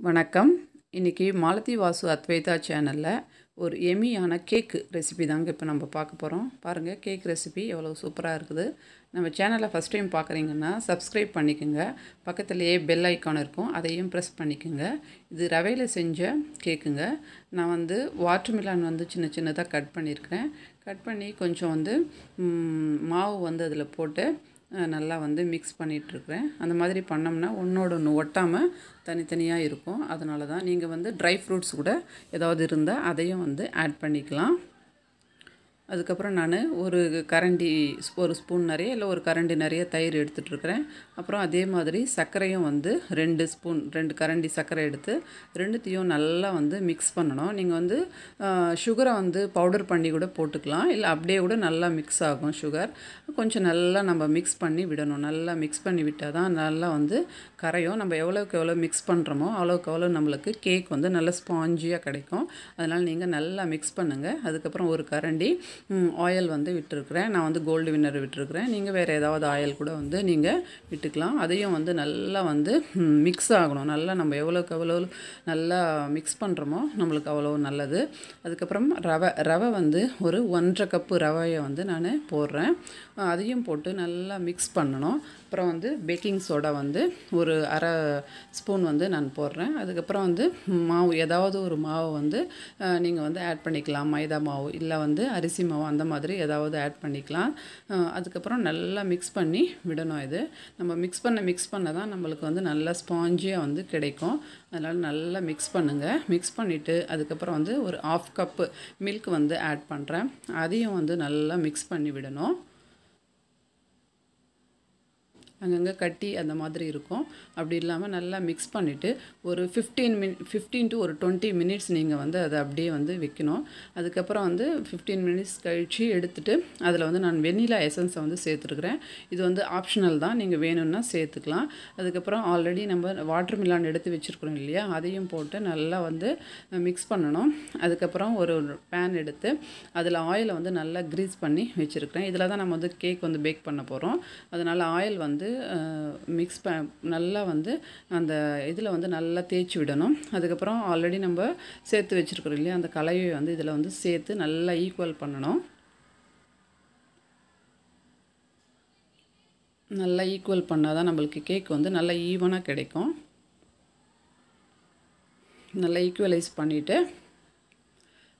வணக்கம். இன்றைக்கி மாலதி வாசு அத்வைதா சேனலில் ஒரு எமியான கேக்கு ரெசிபி தாங்க இப்போ நம்ம பார்க்க போகிறோம் பாருங்கள் கேக் ரெசிபி எவ்வளோ சூப்பராக இருக்குது. நம்ம சேனலை ஃபஸ்ட் டைம் பார்க்குறீங்கன்னா சப்ஸ்கிரைப் பண்ணிக்கோங்க. பக்கத்துலேயே பெல் ஐக்கான் இருக்கும். அதையும் ப்ரெஸ் பண்ணிக்கோங்க. இது ரவையில் செஞ்ச கேக்குங்க. நான் வந்து வாட்டர்மிலான் வந்து சின்ன சின்னதாக கட் பண்ணியிருக்கேன். கட் பண்ணி கொஞ்சம் வந்து மாவு வந்து அதில் போட்டு நல்லா வந்து மிக்ஸ் பண்ணிகிட்ருக்குறேன் அந்த மாதிரி பண்ணோம்னா ஒன்றோட ஒன்று ஒட்டாமல் தனித்தனியாக இருக்கும். அதனால தான் நீங்கள் வந்து ட்ரை ஃப்ரூட்ஸ் கூட ஏதாவது இருந்தால் அதையும் வந்து ஆட் பண்ணிக்கலாம். அதுக்கப்புறம் நான் ஒரு கரண்டி ஒரு ஸ்பூன் நிறைய இல்லை ஒரு கரண்டி நிறைய தயிர் எடுத்துகிட்ருக்கிறேன் அப்புறம் அதே மாதிரி சர்க்கரையும் வந்து ரெண்டு ஸ்பூன் ரெண்டு கரண்டி சர்க்கரை எடுத்து ரெண்டுத்தையும் நல்லா வந்து மிக்ஸ் பண்ணணும். நீங்கள் வந்து சுகரை வந்து பவுடர் பண்ணி கூட போட்டுக்கலாம். இல்லை அப்படியே கூட நல்லா மிக்ஸ் ஆகும் சுகர் கொஞ்சம் நல்லா நம்ம மிக்ஸ் பண்ணி விடணும். நல்லா மிக்ஸ் பண்ணி விட்டால் தான் நல்லா வந்து கரையும். நம்ம எவ்வளோக்கு எவ்வளோ மிக்ஸ் பண்ணுறோமோ அவ்வளோக்கு அவ்வளோ நம்மளுக்கு கேக் வந்து நல்லா ஸ்பாஞ்சியாக கிடைக்கும். அதனால் நீங்கள் நல்லா மிக்ஸ் பண்ணுங்கள் அதுக்கப்புறம் ஒரு கரண்டி ஆயில் வந்து விட்டுருக்குறேன். நான் வந்து கோல்டு வின்னர் விட்டுருக்குறேன். நீங்கள் வேறு ஏதாவது ஆயில் கூட வந்து நீங்கள் விட்டுக்கலாம். அதையும் வந்து நல்லா வந்து மிக்ஸ் ஆகணும். நல்லா நம்ம எவ்வளோக்கு எவ்வளோ நல்லா மிக்ஸ் பண்ணுறோமோ நம்மளுக்கு அவ்வளோ நல்லது. அதுக்கப்புறம் ரவை ரவை வந்து ஒரு ஒன்றரை கப்பு ரவையை வந்து நான் போடுறேன். அதையும் போட்டு நல்லா மிக்ஸ் பண்ணணும். அப்புறம் வந்து பேக்கிங் சோடா வந்து ஒரு அரை ஸ்பூன் வந்து நான் போடுறேன். அதுக்கப்புறம் வந்து மாவு ஏதாவது ஒரு மாவு வந்து நீங்கள் வந்து ஆட் பண்ணிக்கலாம். மைதா மாவு இல்லை வந்து அரிசி மாவு அந்த மாதிரி ஏதாவது ஆட் பண்ணிக்கலாம். அதுக்கப்புறம் நல்லா மிக்ஸ் பண்ணி விடணும் இது. நம்ம மிக்ஸ் பண்ண மிக்ஸ் பண்ண தான் நம்மளுக்கு வந்து நல்லா ஸ்பாஞ்சியாக வந்து கிடைக்கும். அதனால் நல்லா மிக்ஸ் பண்ணுங்கள் மிக்ஸ் பண்ணிவிட்டு அதுக்கப்புறம் வந்து ஒரு ஆஃப் கப்பு மில்க் வந்து ஆட் பண்ணுறேன் அதையும் வந்து நல்லா மிக்ஸ் பண்ணி விடணும். அங்கங்கே கட்டி அந்த மாதிரி இருக்கும். அப்படி இல்லாமல் நல்லா மிக்ஸ் பண்ணிவிட்டு ஒரு ஃபிஃப்டீன் மின் ஃபிஃப்டீன் டு ஒரு டுவெண்ட்டி மினிட்ஸ் நீங்கள் வந்து அதை அப்படியே வந்து வைக்கணும். அதுக்கப்புறம் வந்து ஃபிஃப்டீன் மினிட்ஸ் கழித்து எடுத்துகிட்டு அதில் வந்து நான் வெண்ணிலா எசன்ஸை வந்து சேர்த்துருக்குறேன். இது வந்து ஆப்ஷனல் தான். நீங்கள் வேணும்னா சேர்த்துக்கலாம். அதுக்கப்புறம் ஆல்ரெடி நம்ம வாட்டர் மிலான் எடுத்து வச்சுருக்குறோம் இல்லையா? அதையும் போட்டு நல்லா வந்து மிக்ஸ் பண்ணணும். அதுக்கப்புறம் ஒரு பேன் எடுத்து அதில் ஆயிலை வந்து நல்லா க்ரீஸ் பண்ணி வச்சுருக்கிறேன். இதில் தான் நம்ம வந்து கேக் வந்து பேக் பண்ண போகிறோம் அதனால் ஆயில் வந்து மிக்ஸ் ப நல்லா வந்து அந்த இதில் வந்து நல்லா தேய்ச்சி விடணும். அதுக்கப்புறம் ஆல்ரெடி நம்ம சேர்த்து வச்சுருக்குறோம் இல்லையா? அந்த கலையை வந்து இதில் வந்து சேர்த்து நல்லா ஈக்குவல் பண்ணணும். நல்லா ஈக்குவல் பண்ணால் தான் நம்மளுக்கு கேக் வந்து நல்லா ஈவனாக கிடைக்கும். நல்லா ஈக்குவலைஸ் பண்ணிவிட்டு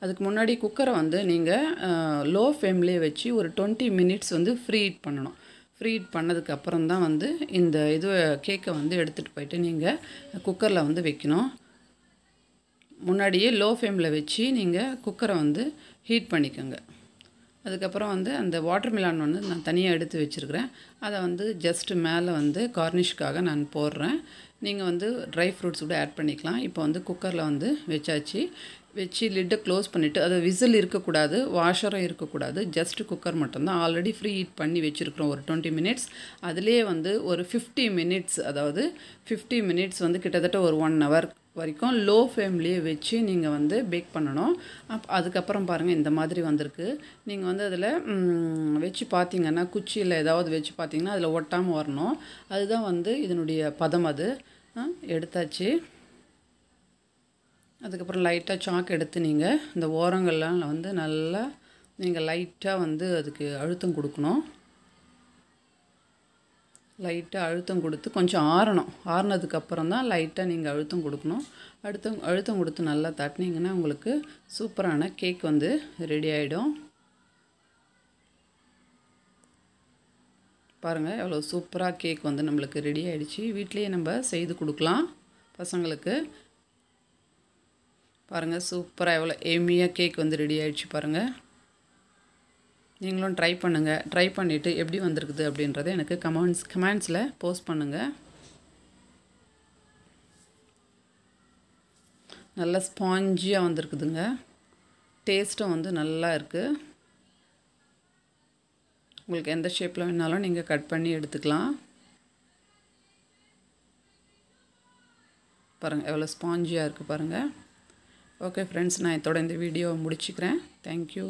அதுக்கு முன்னாடி குக்கரை வந்து நீங்கள் லோ ஃப்ளேம்லேயே வச்சு ஒரு டுவெண்ட்டி மினிட்ஸ் வந்து ஃப்ரீ ஹீட் பண்ணணும். ஃப்ரீட் ஹீட் பண்ணதுக்கு அப்புறம் தான் வந்து இந்த இது கேக்கை வந்து எடுத்துகிட்டு போயிட்டு நீங்கள் குக்கரில் வந்து வைக்கணும். முன்னாடியே லோ ஃப்ளேமில் வச்சு நீங்கள் குக்கரை வந்து ஹீட் பண்ணிக்கோங்க. அதுக்கப்புறம் வந்து அந்த வாட்டர் மிலான் வந்து நான் தனியாக எடுத்து வச்சுருக்கிறேன். அதை வந்து ஜஸ்ட்டு மேலே வந்து கார்னிஷ்காக நான் போடுறேன். நீங்கள் வந்து ட்ரை ஃப்ரூட்ஸ் கூட ஆட் பண்ணிக்கலாம். இப்போ வந்து குக்கரில் வந்து வச்சாச்சு. வச்சு லிட்டை க்ளோஸ் பண்ணிவிட்டு அது விசில் இருக்கக்கூடாது வாஷரும் இருக்கக்கூடாது. ஜஸ்ட் குக்கர் மட்டும்தான். ஆல்ரெடி ஃப்ரீ ஹீட் பண்ணி வச்சுருக்கிறோம் ஒரு டுவெண்ட்டி மினிட்ஸ் அதுலேயே வந்து ஒரு ஃபிஃப்டி மினிட்ஸ் அதாவது ஃபிஃப்டி மினிட்ஸ் வந்து கிட்டத்தட்ட ஒரு ஒன் ஹவர் வரைக்கும் லோ ஃப்ளேம்லேயே வச்சு நீங்கள் வந்து பேக் பண்ணணும். அப் அதுக்கப்புறம் பாருங்கள் இந்த மாதிரி வந்திருக்கு. நீங்கள் வந்து அதில் வச்சு பார்த்தீங்கன்னா குச்சியில் ஏதாவது வச்சு பார்த்தீங்கன்னா அதில் ஒட்டாமல் வரணும். அதுதான் வந்து இதனுடைய பதம் அது. எடுத்தாச்சு. அதுக்கப்புறம் லைட்டாக சாக் எடுத்து நீங்கள் இந்த ஓரங்கள்லாம் வந்து நல்லா நீங்கள் லைட்டாக வந்து அதுக்கு அழுத்தம் கொடுக்கணும். லைட்டாக அழுத்தம் கொடுத்து கொஞ்சம் ஆறணும். ஆறுனதுக்கப்புறம் தான் லைட்டாக நீங்கள் அழுத்தம் கொடுக்கணும். அழுத்தம் அழுத்தம் கொடுத்து நல்லா தட்டினீங்கன்னா உங்களுக்கு சூப்பரான கேக் வந்து ரெடி ஆகிடும் பாருங்கள் எவ்வளோ சூப்பராக கேக் வந்து நம்மளுக்கு ரெடி ஆகிடுச்சு வீட்லேயே நம்ம செய்து கொடுக்கலாம் பசங்களுக்கு. பாருங்கள் சூப்பராக எவ்வளோ எம்மியாக கேக் வந்து ரெடி ஆகிடுச்சு பாருங்கள் நீங்களும் ட்ரை பண்ணுங்கள் ட்ரை பண்ணிவிட்டு எப்படி வந்திருக்குது அப்படின்றத எனக்கு கமெண்ட்ஸ் கமெண்ட்ஸில் போஸ்ட் பண்ணுங்கள் நல்ல ஸ்பாஞ்சியாக வந்திருக்குதுங்க. டேஸ்ட்டும் வந்து நல்லா இருக்குது உங்களுக்கு எந்த ஷேப்பில் வேணாலும் நீங்கள் கட் பண்ணி எடுத்துக்கலாம். பாருங்கள் எவ்வளோ ஸ்பாஞ்சியாக இருக்குது பாருங்கள் ஓகே ஃப்ரெண்ட்ஸ் நான் இதோட இந்த வீடியோவை முடிச்சுக்கிறேன். தேங்க்யூ